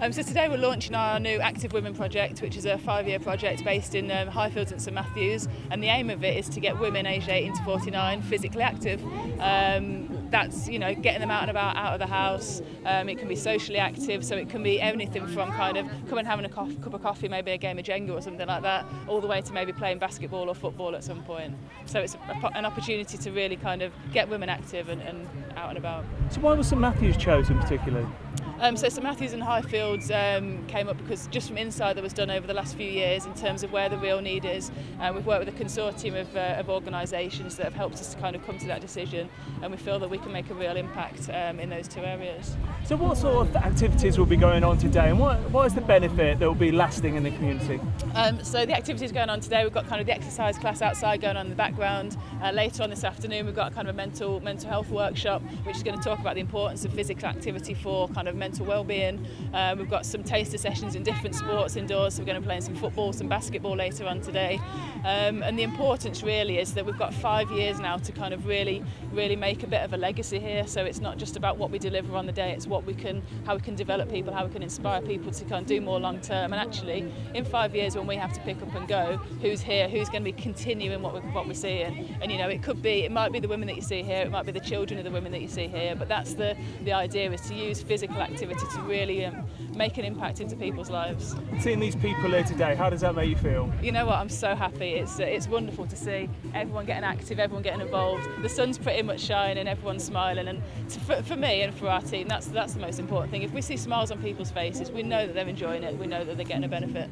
Um, so today we're launching our new Active Women project, which is a five-year project based in um, Highfields and St Matthews, and the aim of it is to get women aged 18 to 49 physically active. Um, that's you know getting them out and about out of the house. Um, it can be socially active, so it can be anything from kind of coming and having a cup of coffee, maybe a game of Jenga or something like that, all the way to maybe playing basketball or football at some point. So it's a, an opportunity to really kind of get women active and, and out and about. So why was St Matthews chosen particularly? Um, so St Matthews and Highfields um, came up because just from inside that was done over the last few years in terms of where the real need is. Uh, we've worked with a consortium of, uh, of organisations that have helped us to kind of come to that decision and we feel that we can make a real impact um, in those two areas. So what sort of activities will be going on today and what, what is the benefit that will be lasting in the community? Um, so the activities going on today, we've got kind of the exercise class outside going on in the background. Uh, later on this afternoon we've got a kind of a mental, mental health workshop which is going to talk about the importance of physical activity for kind of mental mental well-being. Uh, we've got some taster sessions in different sports indoors, so we're going to play some football, some basketball later on today. Um, and the importance really is that we've got five years now to kind of really, really make a bit of a legacy here. So it's not just about what we deliver on the day, it's what we can, how we can develop people, how we can inspire people to kind of do more long term. And actually, in five years when we have to pick up and go, who's here, who's going to be continuing what we, what we see, and, and you know, it could be, it might be the women that you see here, it might be the children of the women that you see here, but that's the the idea is to use physical activity activity to really um, make an impact into people's lives. Seeing these people here today, how does that make you feel? You know what, I'm so happy. It's, uh, it's wonderful to see everyone getting active, everyone getting involved. The sun's pretty much shining, everyone's smiling. And to, for, for me and for our team, that's, that's the most important thing. If we see smiles on people's faces, we know that they're enjoying it, we know that they're getting a benefit.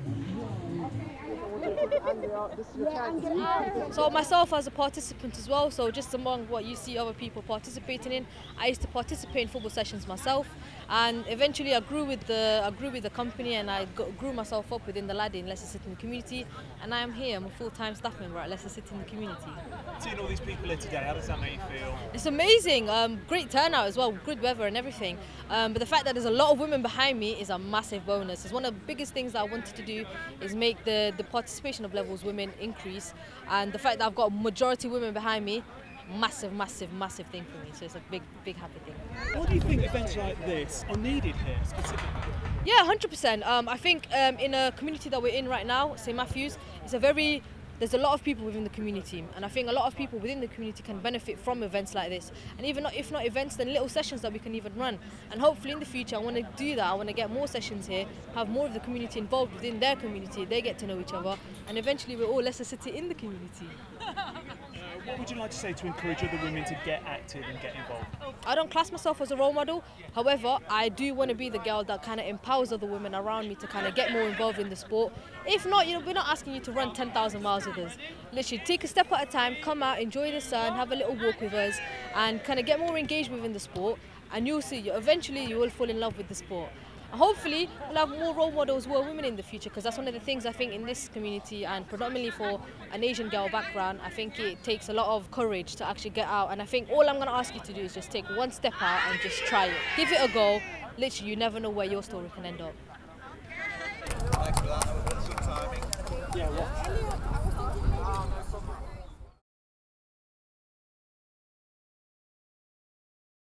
So myself as a participant as well, so just among what you see other people participating in, I used to participate in football sessions myself and eventually I grew with the I grew with the company and I grew myself up within the Laddie in Leicester City in the community and I am here, I'm a full-time staff member at Leicester City in the community. Seeing all these people here today, how does that make you feel? It's amazing, um, great turnout as well, good weather and everything. Um, but the fact that there's a lot of women behind me is a massive bonus. It's one of the biggest things that I wanted to do is make the, the participation of levels women increase and the fact that I've got a majority women behind me massive, massive, massive thing for me. So it's a big, big happy thing. What do you think events like this are needed here specifically? Yeah, 100%. Um, I think um, in a community that we're in right now, St Matthews, it's a very there's a lot of people within the community and I think a lot of people within the community can benefit from events like this and even if not events then little sessions that we can even run and hopefully in the future I want to do that I want to get more sessions here have more of the community involved within their community they get to know each other and eventually we're all Leicester City in the community uh, what would you like to say to encourage other women to get active and get involved? I don't class myself as a role model. However, I do want to be the girl that kind of empowers other women around me to kind of get more involved in the sport. If not, you know, we're not asking you to run 10,000 miles with us. Literally, take a step at a time, come out, enjoy the sun, have a little walk with us, and kind of get more engaged within the sport. And you'll see, eventually, you will fall in love with the sport hopefully we'll have more role models who are women in the future because that's one of the things I think in this community and predominantly for an Asian girl background I think it takes a lot of courage to actually get out and I think all I'm going to ask you to do is just take one step out and just try it give it a go literally you never know where your story can end up Thanks for that. Yeah,